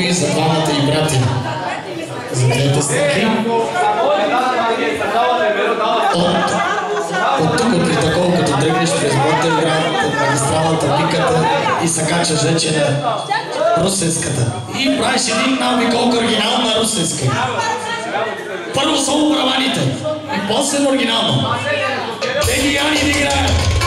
И за двамата и брати. За двете снимки. От, тук, от Ритакол, като тръгнеш през Ботевград, от магистралата Пиката и се качаш вече на Русенската. И правиш един навиколка оригинал на Русенска. Първо само праваните и после оригинално. Те ги играят.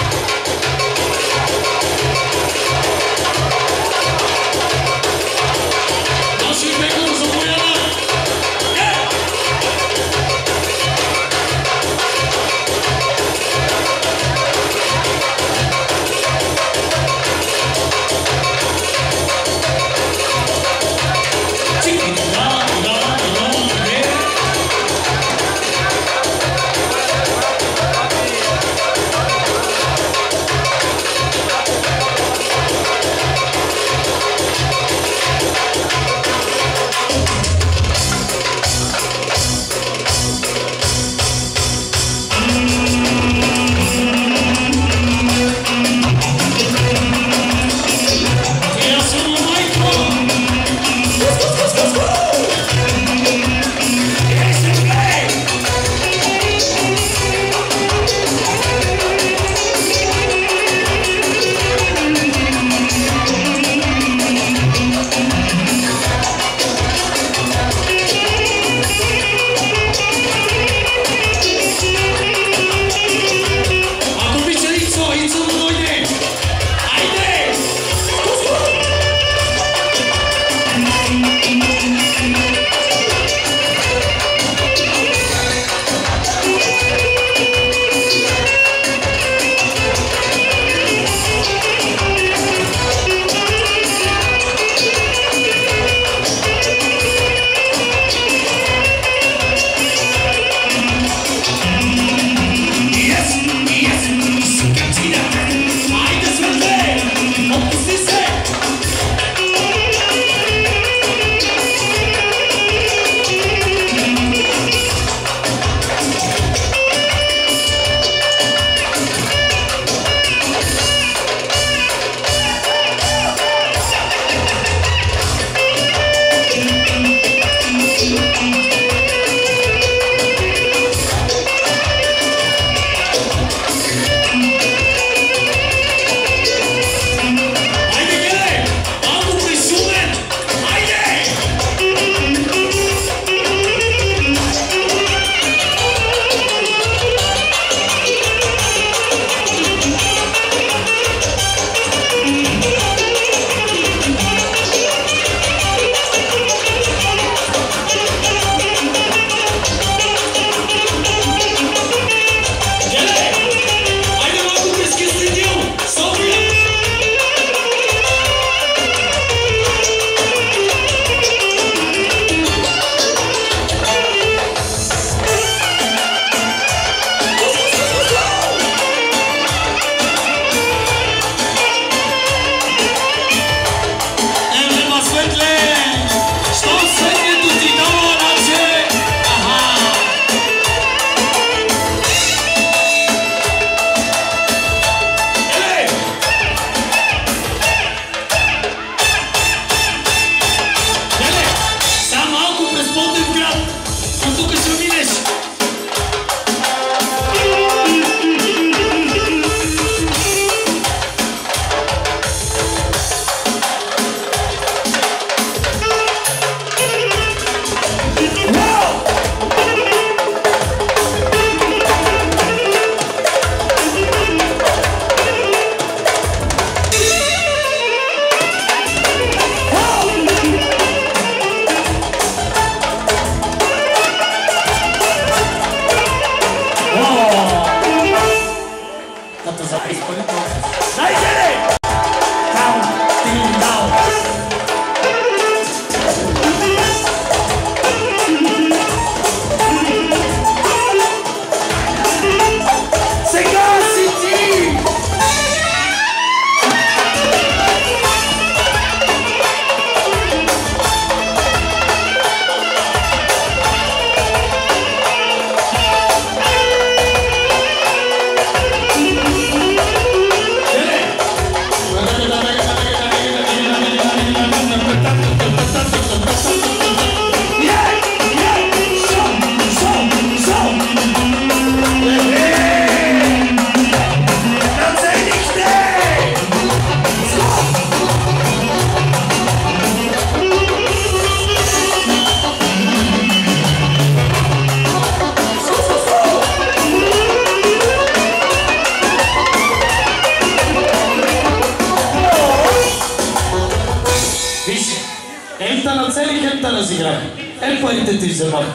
Те разиграх. Е, парите ти вземах.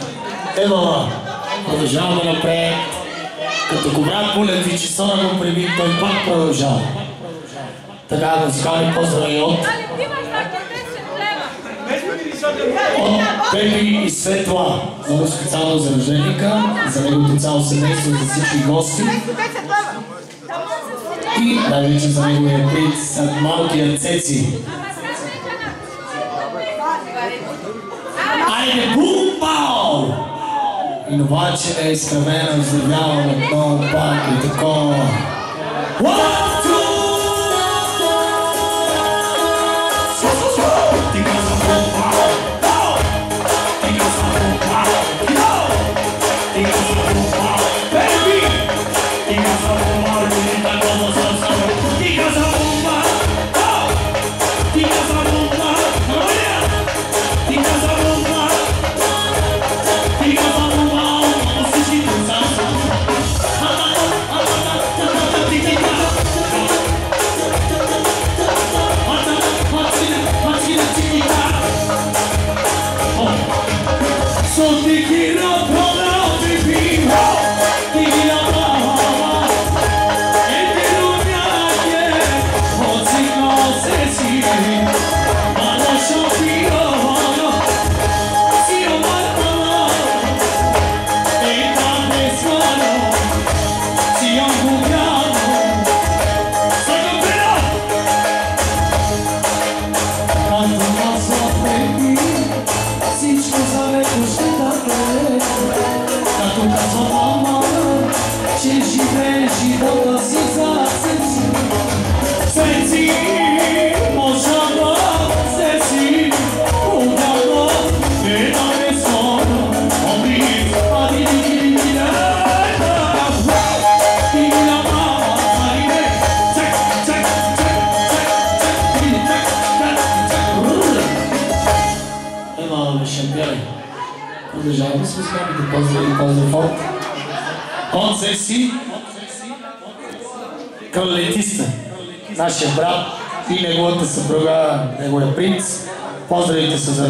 Ева, продължаваме напред. Като брат Булев и Чесона го преби, той пак продължава. Така, музикални поздрави от... От Пепи и Светла. Много специално за рожденика, за неговото цяло семейство, за всички гости. И най-вече за неговия принц, малкият Цеци. Айде, бум-бау! Иновация е изкривена, издървявам отново пак и такова. One, two! Продължаваме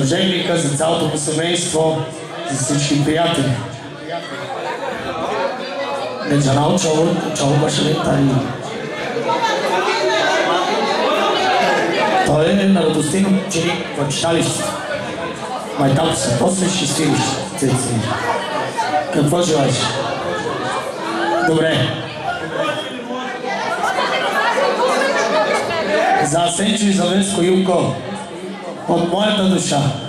Са за цялото му семейство, за всички приятели. Не джанал чово, чово башалета и... Той е на радостин ученик в читалището. Майталко се после ще свириш. Какво желаеш? Добре. За Асенчо и за Веско Юко. От моята душа. Да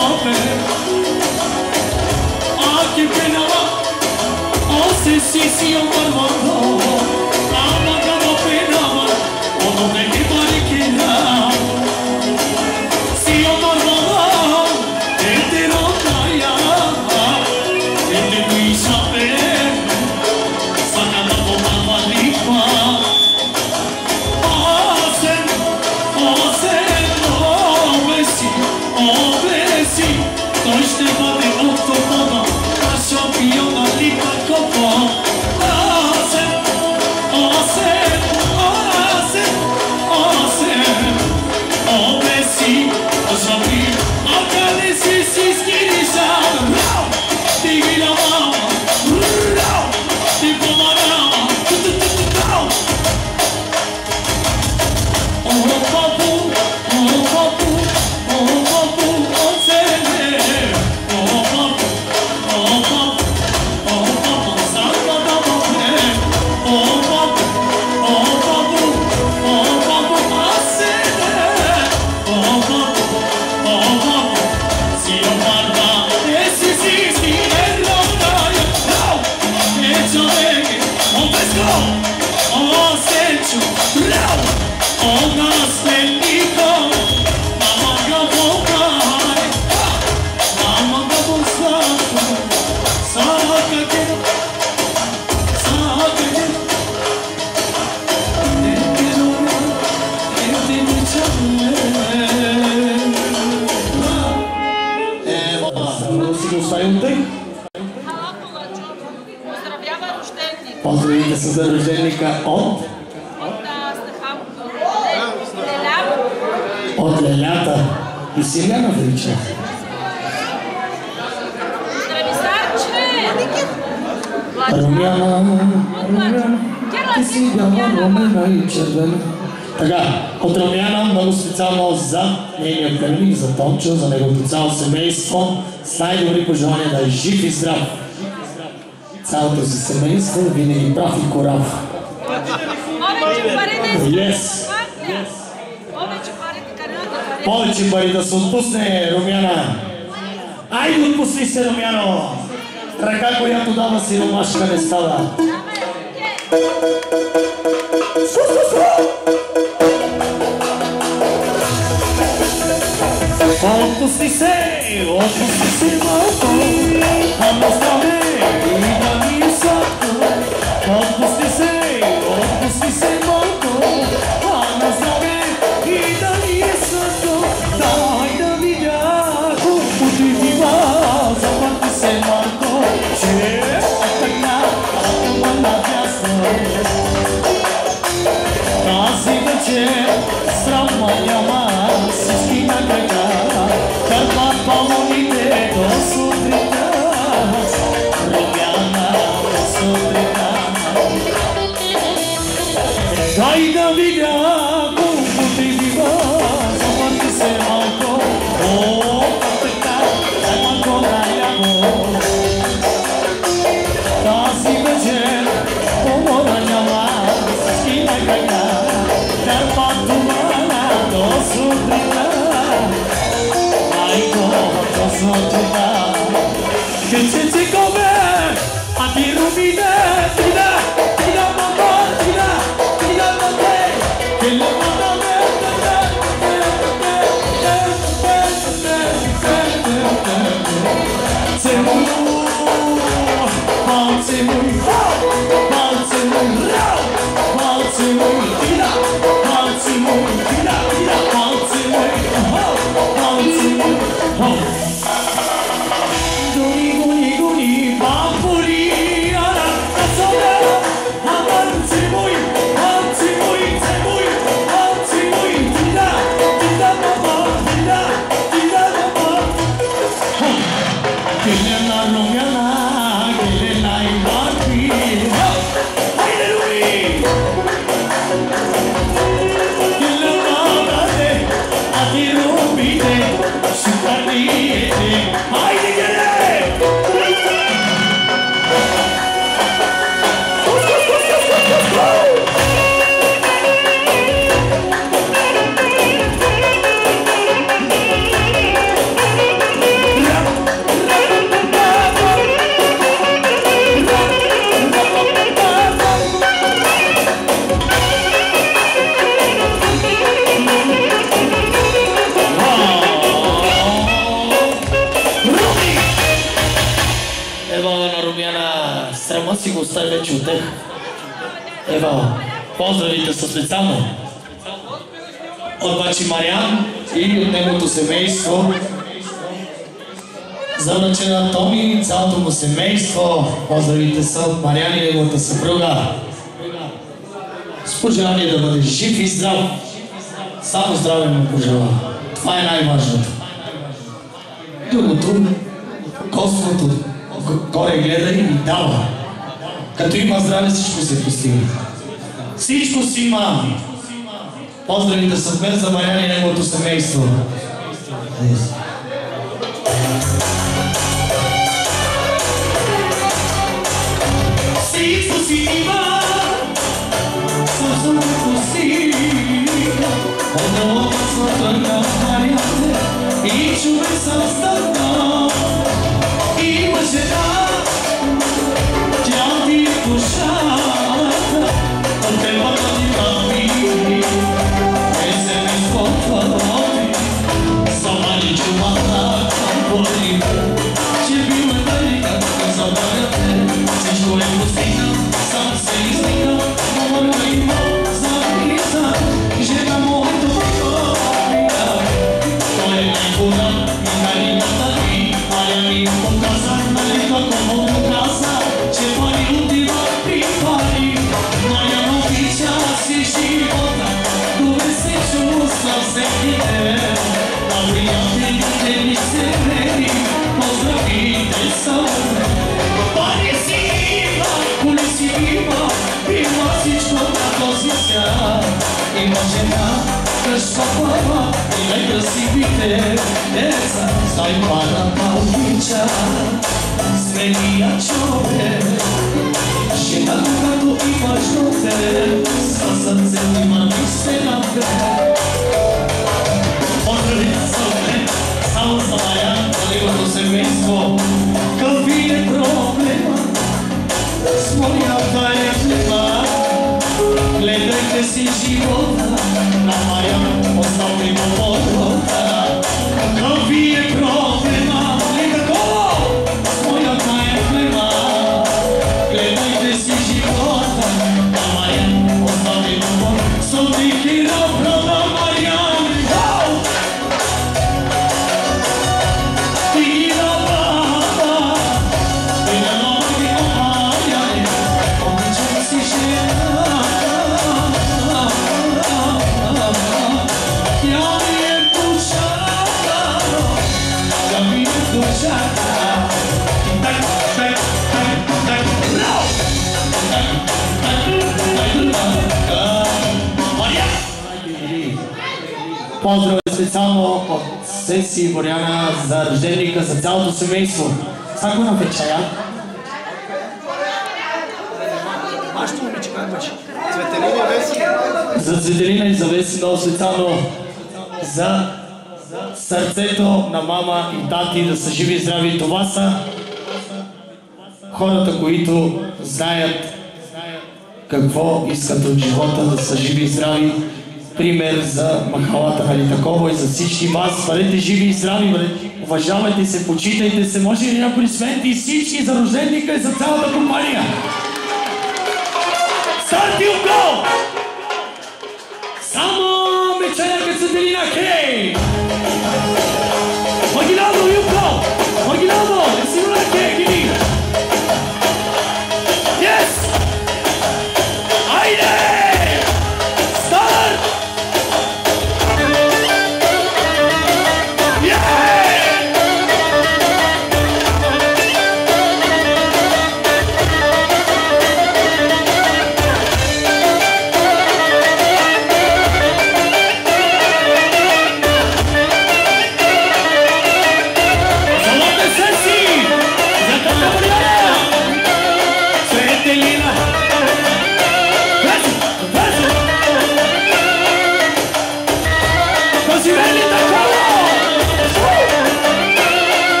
Muhammed. Akif Benama O sessiz yollar var Oh, no! now. All night. Червена. Така, от Румяна много специално за нейния кърмик, за Тончо, за неговото цяло семейство, с най-добри пожелания да е жив и здрав. Цялото си семейство винаги прав и корав. Yes. Повече пари да се отпусне, Румяна. Айде отпусни се, Румяно! Ръка, която дава си ромашка не става. Отпусни се, отпусни се малко, а а ти поздравите са специално от бачи Мариан и от неговото семейство. За връчена Томи и цялото му семейство. Поздравите са от Мариан и неговата съпруга. С пожелание да бъде жив и здрав. Само здраве му пожела. Това е най-важното. Другото, Господото г- горе гледа и дава. Като има здраве, всичко се постига. Всичко си има. Поздравите мен за Мариян и неговото семейство. Всичко си има. Всичко си има. Отново съм тръгнал Марияне и човек съм станал. Има жена, сам се издигнал, моля има Sajmana Małgicza Zmienia ciągle Și dacă nu-i faci note Să să-ți ma niște la fel Поздрав специално от Сеси и Боряна за рожденика, за цялото семейство. Всяко на вечая. Вашето момиче как беше? Цветелина Веси. За Цветелина и за много специално за сърцето на мама и тати да са живи и здрави. Това са хората, които знаят какво искат от живота, да са живи и здрави. Пример за махалата, нали такова и за всички вас. Бъдете живи и здрави, бъдете. уважавайте се, почитайте се. Може ли някои сменти и всички за рожденика и за цялата компания? Старт и гол! Само мечајака Цветелина Кей! Магинадо и гол! Магинадо, сигурна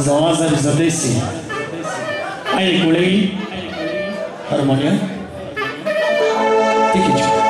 Zawazan Zadesi. Ayy Kulegi. Harmonia. Tikic.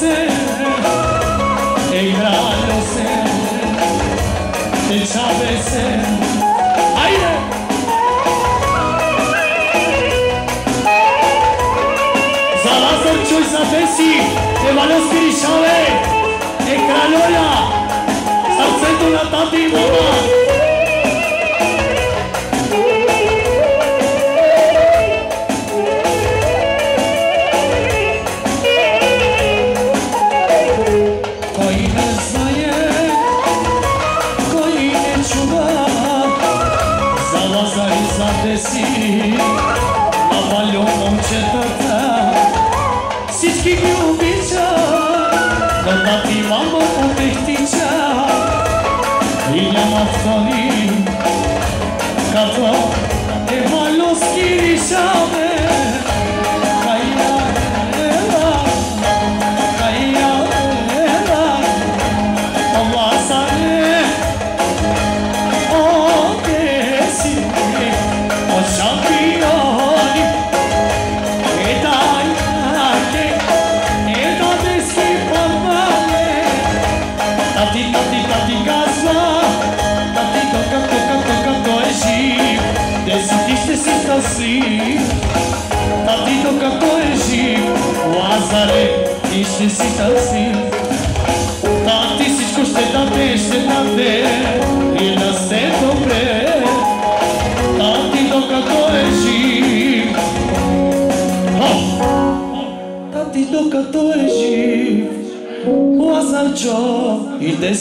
ser, el gran ser, el sabe ser. ¡Aire! Zalazartxo izatezi, ebalozkiri xabe, ekranola, zartzen du natatik ти ще си търси Да, ти всичко ще даде, ще даде и да сте добре. Да, ти докато е жив. О! Да, ти докато е жив. Лазарчо, и те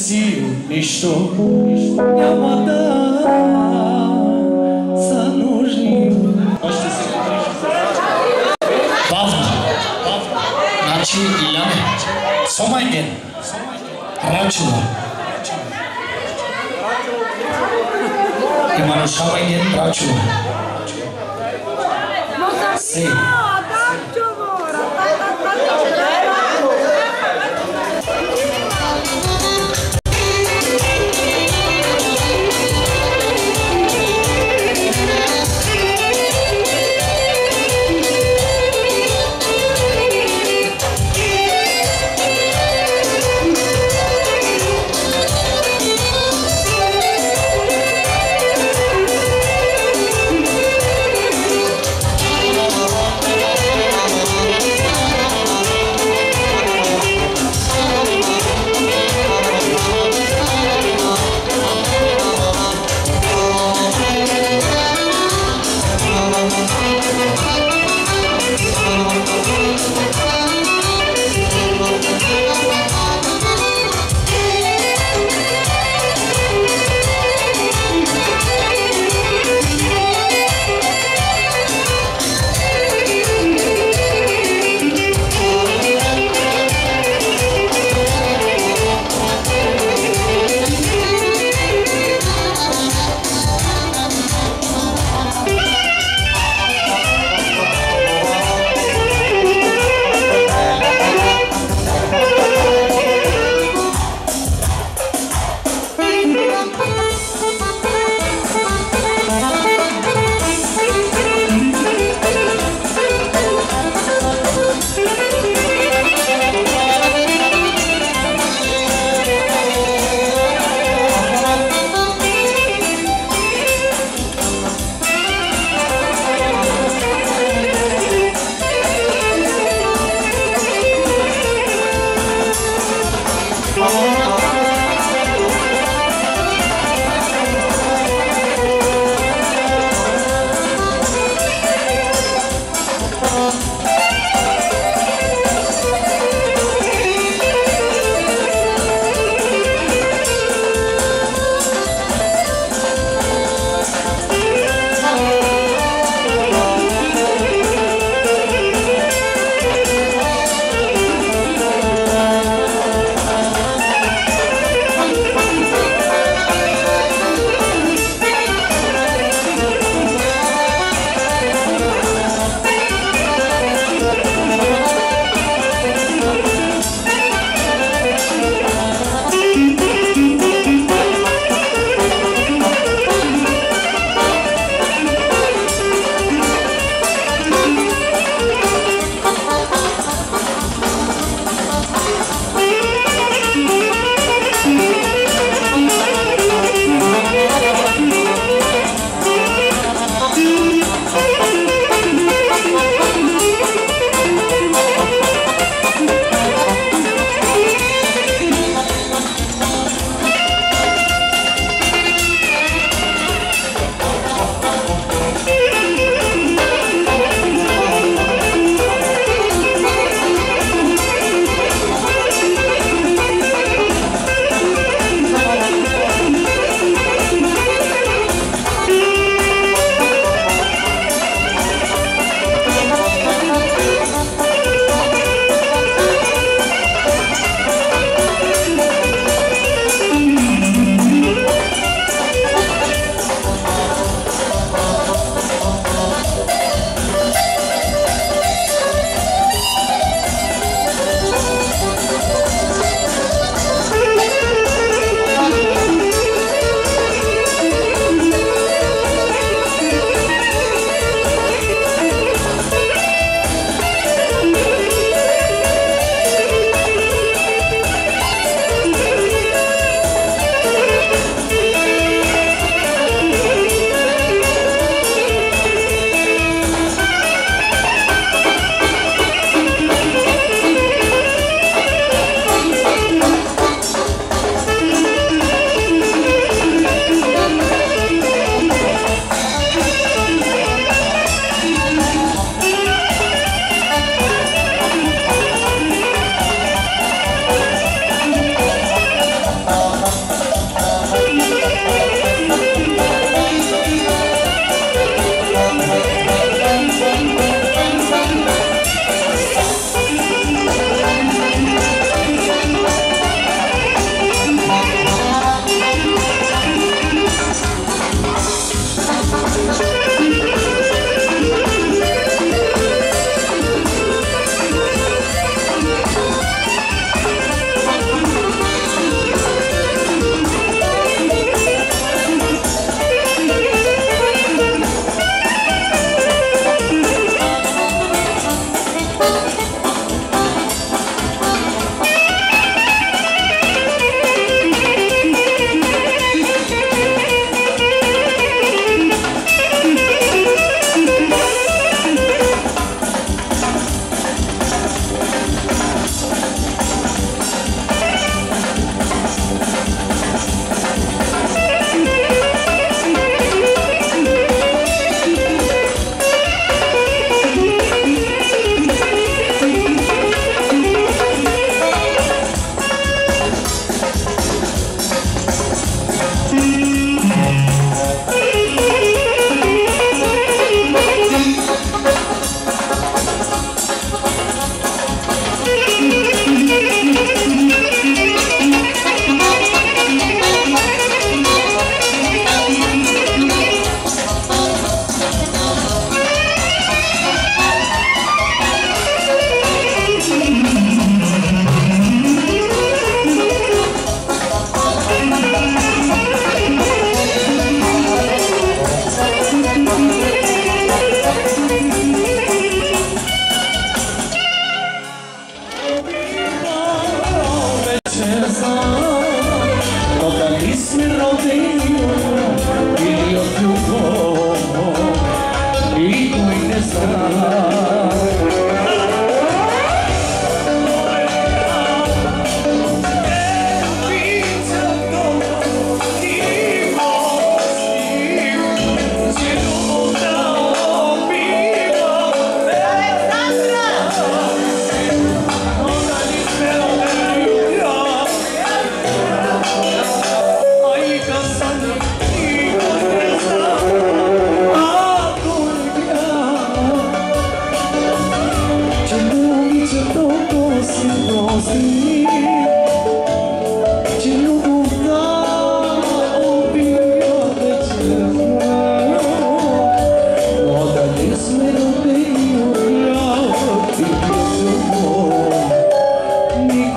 си нищо няма да са нужни. Още се Бавно. Значи, Иляне, Сомайген, Рачула. И Марушавайген, Рачула. Сей.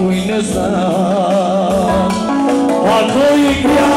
Queen is now. e.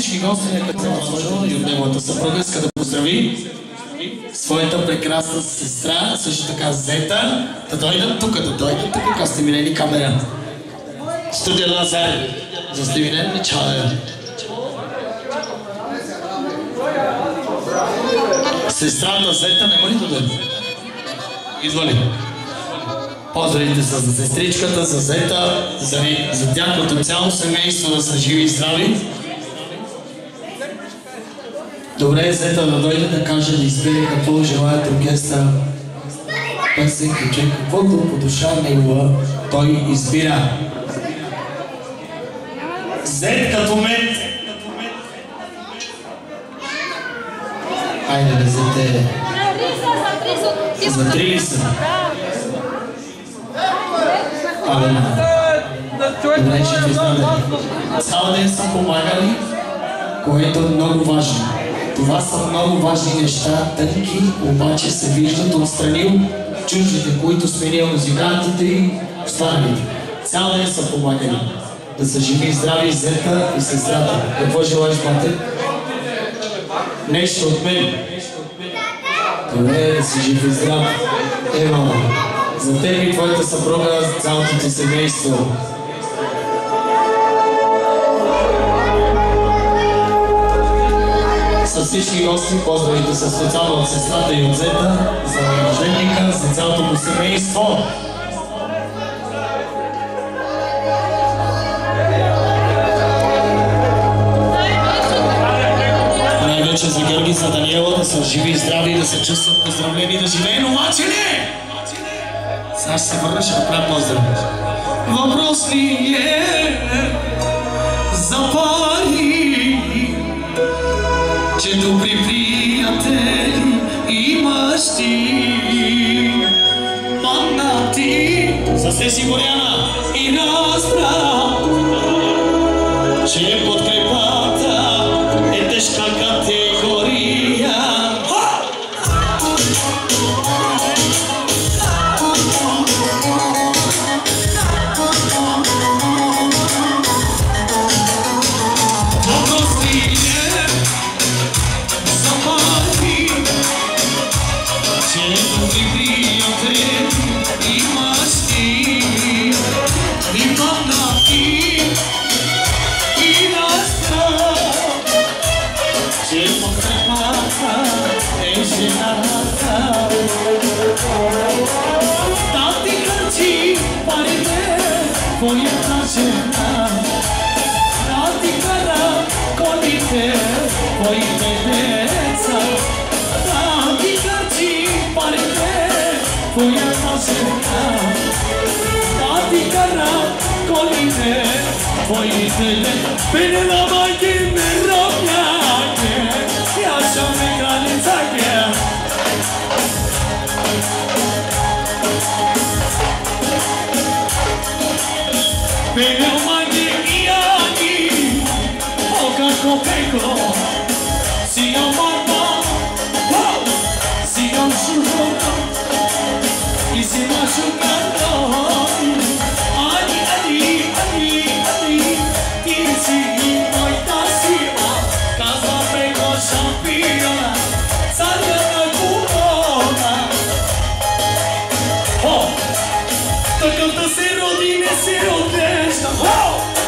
всички гости, нека се и от неговата съпруга иска да поздрави своята прекрасна сестра, също така Зета, да дойдат тук, да дойдат тук, като сте минали камера. Студия Лазар, за сте минали начало. Сестрата Зета не може да дойде. Изволи. Поздравите са за сестричката, за Зета, за, за тяхното цяло семейство да са живи и здрави. Добре, Зета да дойде да каже, да избере какво желаят оркестър. Песенка, че каквото по душа негова той избира. Зет като мед. Айде да зете. За три ли са? Абе, добре, че ви знаме. Цял ден са помагали, което е много важно. Това са много важни неща, тънки, обаче се виждат отстрани чуждите, които сме ние музикантите и останалите. Цял ден са помагали. Да са живи и здрави зета и сестрата. Какво желаеш, мате? Нещо от мен. Добре, да си жив и здрав. Ево, за теб и твоята съпруга, цялото ти семейство. Всички гости поздравите са специално от сестрата и от зета, за рожденника, за цялото му семейство. Най-вече за Георги, за Даниела, да са живи и здрави, да се чувстват поздравлени, да живеем, обаче не! Сега ще се върна, ще направя поздрав. Въпрос ли е за пари, ти, съсе си горяна и разбра, че подкрепата Baby, Ludine se odesta. Oh!